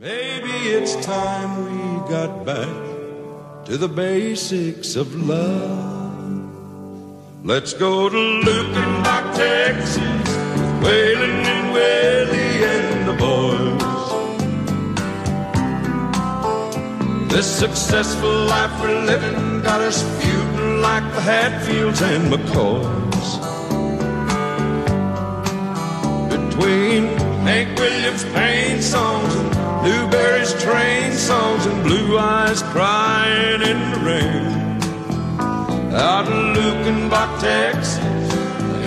Maybe it's time we got back to the basics of love. Let's go to Luckenbach, Texas, Waylon and Willie and the boys. This successful life we're living got us feuding like the Hatfields and McCoys. Between Hank Williams' pain songs Newbury's train songs and blue eyes crying in the rain. Out in Luckenbach, Texas,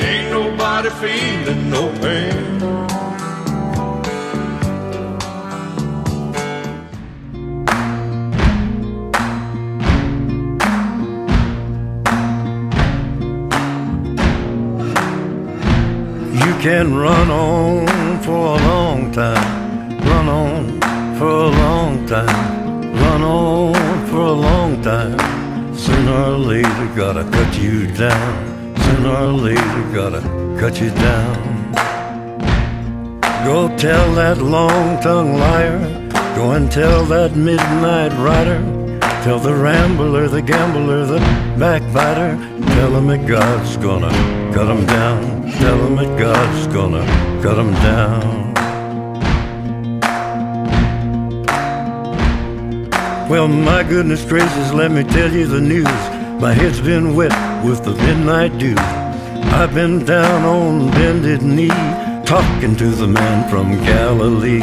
ain't nobody feeling no pain. You can run on for a long time, run on for a long time. Sooner or later, gotta cut you down. Sooner or later, gotta cut you down. Go tell that long tongued liar, go and tell that midnight rider. Tell the rambler, the gambler, the backbiter, tell him that God's gonna cut him down. Tell him that God's gonna cut him down. Well, my goodness gracious, let me tell you the news. My head's been wet with the midnight dew. I've been down on bended knee, talking to the man from Galilee.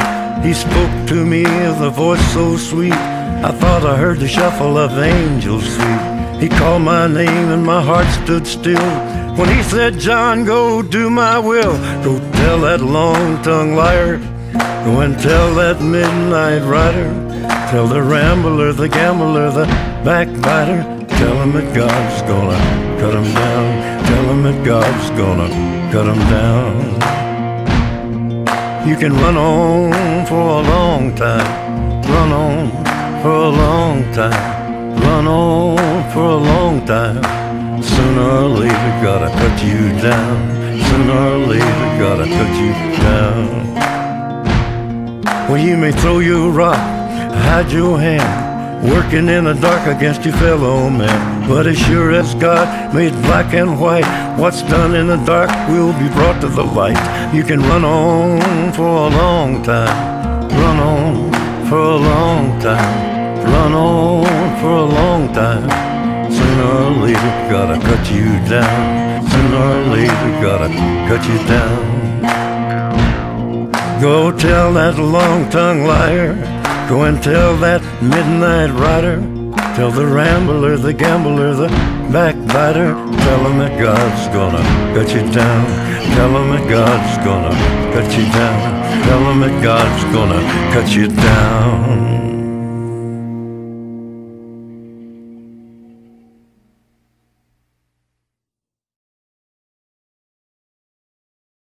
He spoke to me with a voice so sweet. I thought I heard the shuffle of angels sweet. He called my name and my heart stood still. When he said, John, go do my will. Go tell that long-tongued liar. Go and tell that midnight rider. Tell the rambler, the gambler, the backbiter. Tell him that God's gonna cut him down. Tell him that God's gonna cut him down. You can run on for a long time. Run on for a long time. Run on for a long time. Sooner or later, gotta cut you down. Sooner or later, gotta cut you down. Well, you may throw your rock, hide your hand, working in the dark against your fellow man. But as sure as God made black and white, what's done in the dark will be brought to the light. You can run on for a long time, run on for a long time, run on for a long time. Sooner or later, gotta cut you down. Sooner or later, gotta cut you down. Go tell that long-tongued liar. Go and tell that midnight rider. Tell the rambler, the gambler, the backbiter. Tell him that God's gonna cut you down. Tell him that God's gonna cut you down. Tell him that God's gonna cut you down.